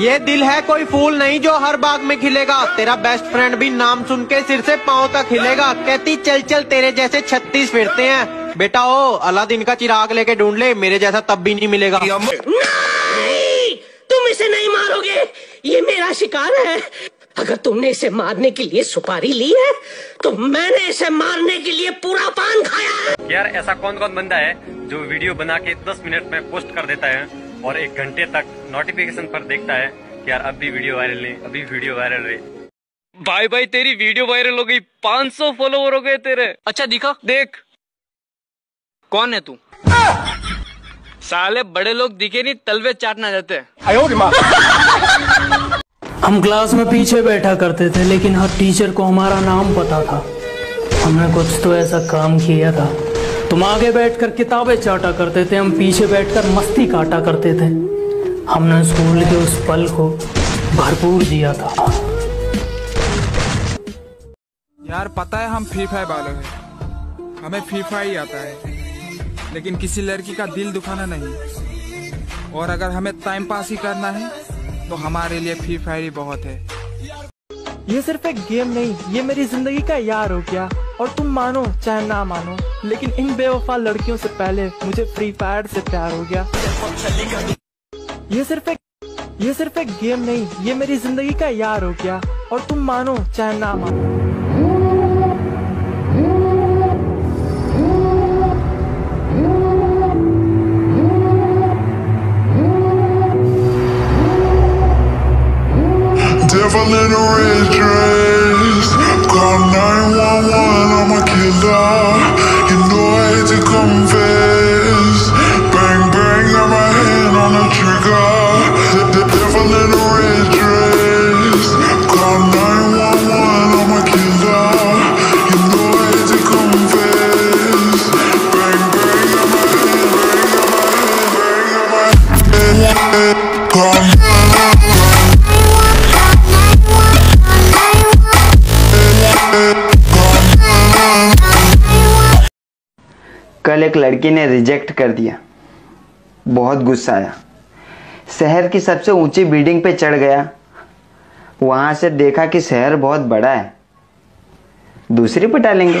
ये दिल है कोई फूल नहीं जो हर बाग में खिलेगा। तेरा बेस्ट फ्रेंड भी नाम सुन के सिर से पाँव तक खिलेगा कहती चल चल तेरे जैसे छत्तीस फिरते हैं। बेटा ओ अलादीन का चिराग लेके ढूंढ ले। मेरे जैसा तब भी नहीं मिलेगा। नहीं तुम इसे नहीं मारोगे। ये मेरा शिकार है। अगर तुमने इसे मारने के लिए सुपारी ली है तो मैंने इसे मारने के लिए पूरा पान खाया है। यार ऐसा कौन कौन बंदा है जो वीडियो बना के 10 मिनट में पोस्ट कर देता है? और एक घंटे तक नोटिफिकेशन पर देखता है कि यार अभी वीडियो वायरल नहीं अभी वीडियो वायरल रही। भाई भाई तेरी वीडियो वायरल हो गई 500 फॉलोवर हो गए तेरे। अच्छा दिखा। देख। कौन है तू? साले बड़े लोग दिखे नहीं तलवे चाटना जाते। हम क्लास में पीछे बैठा करते थे लेकिन हर टीचर को हमारा नाम पता था। हमने कुछ तो ऐसा काम किया था। तुम आगे बैठकर किताबें चाटा करते थे हम पीछे बैठकर मस्ती काटा करते थे। हमने स्कूल के उस पल को भरपूर जिया था। यार पता है हम फ्री फायर वाले हैं। हमें फ्री फायर ही आता है। लेकिन किसी लड़की का दिल दुखाना नहीं। और अगर हमें टाइम पास ही करना है तो हमारे लिए फ्री फायर ही बहुत है। ये सिर्फ़ एक गेम नहीं ये मेरी ज़िंदगी का यार हो गया। और तुम मानो, चाहे ना मानो, लेकिन इन बेवफा लड़कियों से पहले मुझे फ्री फायर से प्यार हो गया। ये सिर्फ़ एक, ये सिर्फ़ एक गेम नहीं, ये मेरी ज़िंदगी का यार हो गया। और तुम मानो, चाहे ना मानो। कल एक लड़की ने रिजेक्ट कर दिया। बहुत गुस्सा आया। शहर की सबसे ऊँची बिल्डिंग पे चढ़ गया। वहाँ से देखा कि शहर बहुत बड़ा है। दूसरी पे डालेंगे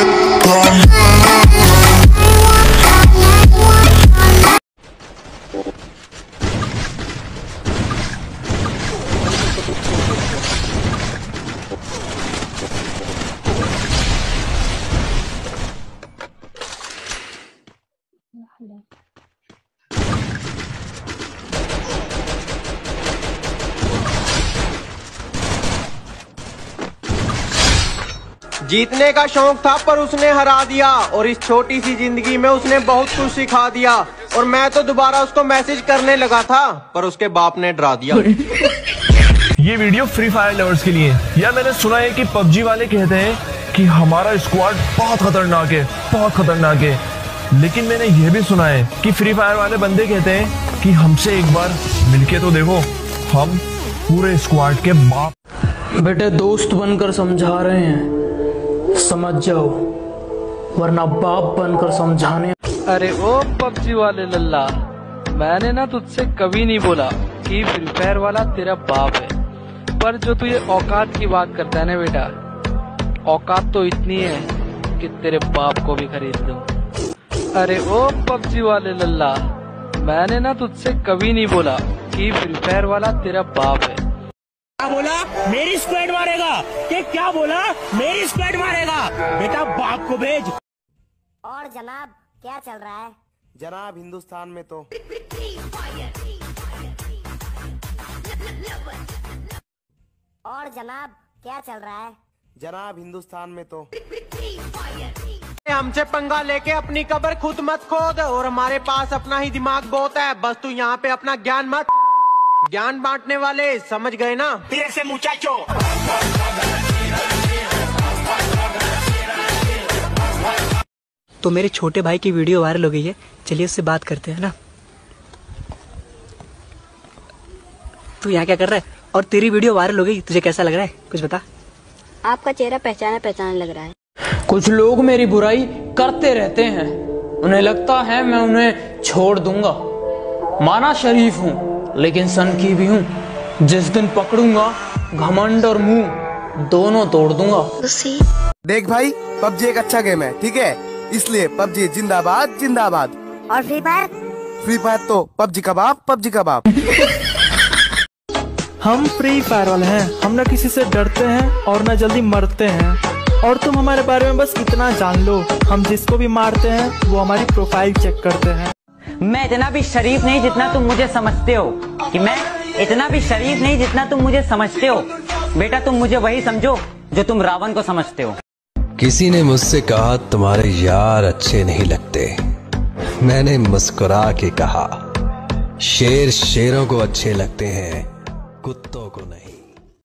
Come जीतने का शौक था पर उसने हरा दिया और इस छोटी सी ज़िंदगी में उसने बहुत कुछ सिखा दिया। और मैं तो दोबारा उसको मैसेज करने लगा था पर उसके बाप ने डरा दिया। ये वीडियो फ्री फायर लवर्स के लिए है। या मैंने सुना है कि पबजी वाले कहते हैं कि हमारा स्क्वाड बहुत खतरनाक है बहुत खतरनाक है। लेकिन मैंने ये भी सुना है कि फ्री फायर वाले बंदे कहते हैं कि हमसे एक बार मिलके तो देखो हम पूरे स्क्वाड के बाप। बेटे दोस्त बनकर समझा रहे हैं। समझ जाओ वरना बाप बनकर समझाने अरे ओ पबजी वाले लल्ला, मैंने ना तुझसे कभी नहीं बोला कि फ्री फायर वाला तेरा बाप है। पर जो तू ये औकात की बात करता है ना बेटा, औकात तो इतनी है कि तेरे बाप को भी खरीद दूँ। अरे ओ पबजी वाले लल्ला, मैंने ना तुझसे कभी नहीं बोला कि फ्री फायर वाला तेरा बाप है। क्या बोला? मेरी स्क्वाड मारेगा। ये क्या बोला? मेरी स्क्वाड मारेगा। बेटा बाप को भेज। और जनाब क्या चल रहा है? जनाब हिंदुस्तान में तो। और जनाब क्या चल रहा है? जनाब हिंदुस्तान में तो। हमसे पंगा लेके अपनी कबर खुद मत खोद और हमारे पास अपना ही दिमाग बहुत है। बस तू यहाँ पे अपना ज्ञान मत। ज्ञान बांटने वाले समझ गए ना? फिर से मुचाचो तो मेरे छोटे भाई की वीडियो वायरल हो गई है। चलिए उससे बात करते हैं ना? तू यहाँ क्या कर रहा है? और तेरी वीडियो वायरल हो गई तुझे कैसा लग रहा है? कुछ बता। आपका चेहरा पहचाना पहचाना लग रहा है। कुछ लोग मेरी बुराई करते रहते हैं। उन्हें लगता है मैं उन्हें छोड़ दूँगा। माना शरीफ हूँ। लेकिन सन की भी हूँ। जिस दिन पकड़ूँगा घमंड और मुँह दोनों तोड़ दूँगा। देख भाई पबजी एक अच्छा गेम है ठीक है? इसलिए पबजी जिंदाबाद जिंदाबाद। और फ्री फायर? फ्री फायर तो पबजी कबाब पबजी कबाब हम फ्री फायर वाले हैं। हम न किसी से डरते हैं और न जल्दी मरते हैं। और तुम हमारे बारे में बस इतना जान लो। हम जिसको भी मारते हैं वो हमारी प्रोफ़ाइल चेक करते हैं। मैं इतना भी शरीफ नहीं जितना तुम मुझे समझते हो कि मैं इतना भी शरीफ नहीं जितना तुम मुझे समझते हो। बेटा, तुम मुझे वही समझो जो तुम रावण को समझते हो। किसी ने मुझसे कहा, तुम्हारे यार अच्छे नहीं लगते। मैंने मुस्कुरा के कहा, शेर शेरों को अच्छे लगते हैं।